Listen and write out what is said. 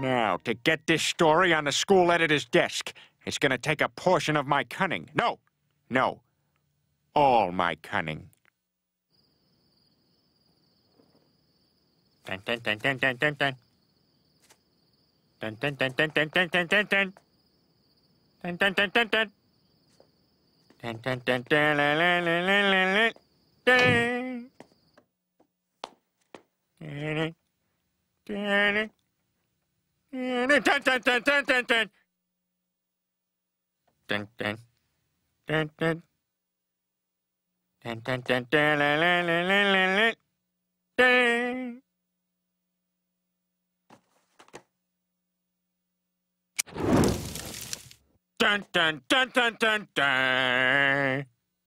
Now, to get this story on the school editor's desk, it's going to take a portion of my cunning. No, no, all my cunning. Dun dun dun dun dun dun dun. Dun dun dun dun dun dun dun dun dun. Dun dun dun dun dun. Dun dun dun dun la la. Dun. Dun dun. Dun dun dun dun dun dun dun. Dun dun. Dun dun. Dun dun dun dun la la la la la la. Dun. Dun dun dun dun dun dun.